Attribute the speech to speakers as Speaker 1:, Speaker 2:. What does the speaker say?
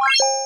Speaker 1: you